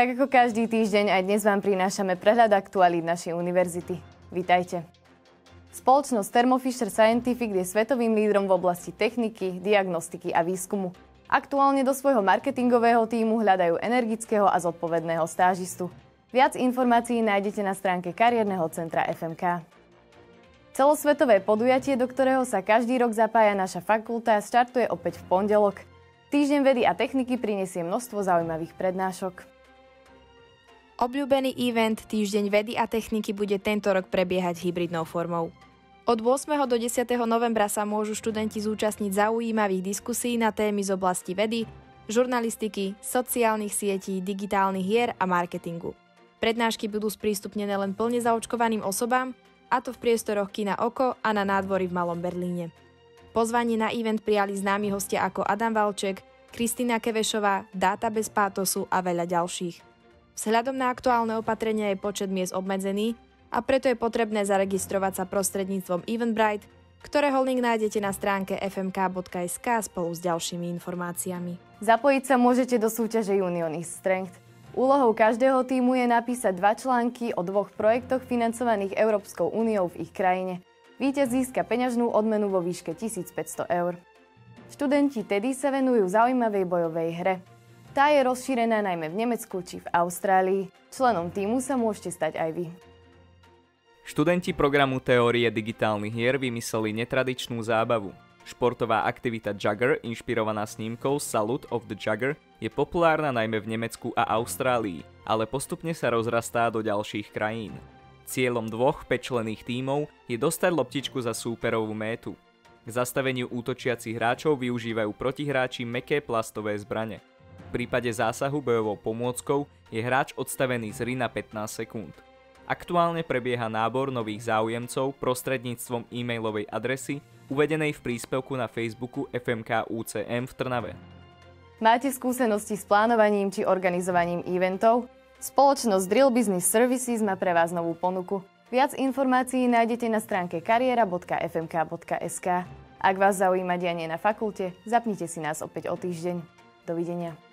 Tak ako každý týždeň, aj dnes vám prinášame prehľad aktualít našej univerzity. Vítajte. Spoločnosť Thermo Fisher Scientific je svetovým lídrom v oblasti techniky, diagnostiky a výskumu. Aktuálne do svojho marketingového týmu hľadajú energického a zodpovedného stážistu. Viac informácií nájdete na stránke kariérneho centra FMK. Celosvetové podujatie, do ktorého sa každý rok zapája naša fakulta, štartuje opäť v pondelok. Týždeň vedy a techniky prinesie množstvo zaujímavých prednášok. Obľúbený event Týždeň vedy a techniky bude tento rok prebiehať hybridnou formou. Od 8. do 10. novembra sa môžu študenti zúčastniť zaujímavých diskusí na témy z oblasti vedy, žurnalistiky, sociálnych sietí, digitálnych hier a marketingu. Prednášky budú sprístupnené len plne zaočkovaným osobám, a to v priestoroch Kina Oko a na nádvory v Malom Berlíne. Pozvanie na event prijali známi hostia ako Adam Valček, Kristina Kevešová, Dáta bez pátosu a veľa ďalších. Vzhľadom na aktuálne opatrenia je počet miest obmedzený a preto je potrebné zaregistrovať sa prostredníctvom Eventbrite, ktorého link nájdete na stránke fmk.sk spolu s ďalšími informáciami. Zapojiť sa môžete do súťaže Unionist Strength. Úlohou každého týmu je napísať dva články o dvoch projektoch financovaných Európskou úniou v ich krajine. Víťaz získa peňažnú odmenu vo výške 1500 eur. Študenti tedy sa venujú zaujímavej bojovej hre. Tá je rozšírená najmä v Nemecku či v Austrálii. Členom týmu sa môžete stať aj vy. Študenti programu Teórie digitálnych hier vymysleli netradičnú zábavu. Športová aktivita Jugger, inšpirovaná snímkou Salute of the Jugger, je populárna najmä v Nemecku a Austrálii, ale postupne sa rozrastá do ďalších krajín. Cieľom dvoch pečlených tímov je dostať loptičku za súperovú métu. K zastaveniu útočiacich hráčov využívajú protihráči meké plastové zbrane. V prípade zásahu bojovou pomôckou je hráč odstavený z hry na 15 sekúnd. Aktuálne prebieha nábor nových záujemcov prostredníctvom e-mailovej adresy uvedenej v príspevku na Facebooku FMK UCM v Trnave. Máte skúsenosti s plánovaním či organizovaním eventov? Spoločnosť Drill Business Services má pre vás novú ponuku. Viac informácií nájdete na stránke kariera.fmk.sk. Ak vás zaujíma dianie na fakulte, zapnite si nás opäť o týždeň. Dovidenia.